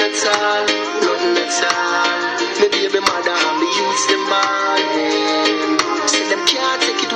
nothing at all, nothing at all. Me baby mother and me use them all. See them can't take it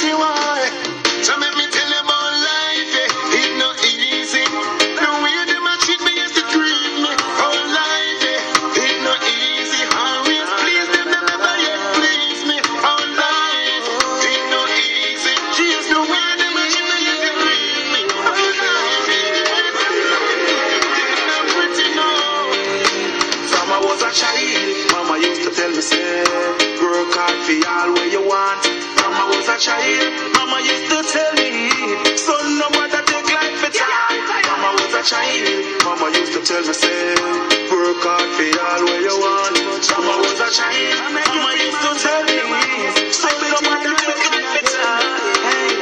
tiwa. a Mama used to tell me, say, work hard for all where you want. Mama was a child. Mama used to tell me, stop it up and down Hey,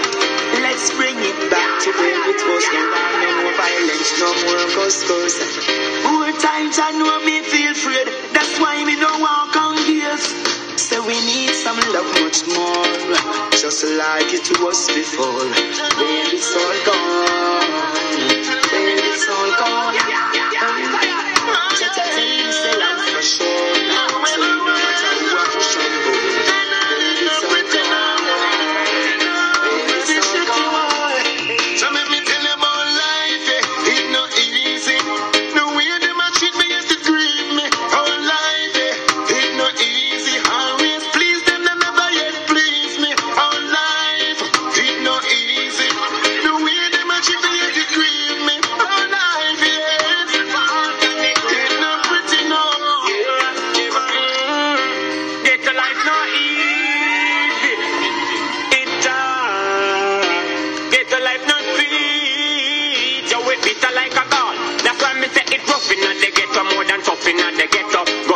let's bring it back to where it was. No more violence, no more ghost ghosts. Poor times, I know me feel afraid. That's why me don't walk on gears. So we need some love much more Just like it was before Baby, it's all gone Marcela.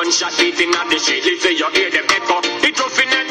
Gunshot beating at the street, listen you hear them echo. It's rough in the.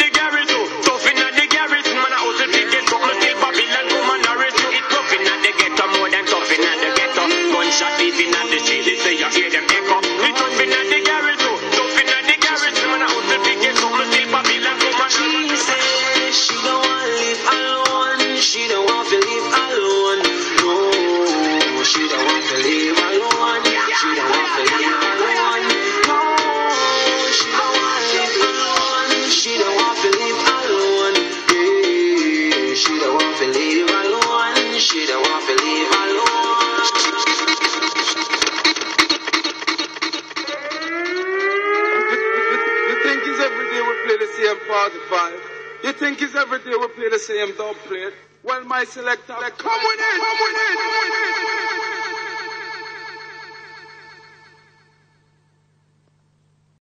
The same 45. You think it's every day we play the same dub plate? Well, my selector, come with it, come with it, come with it.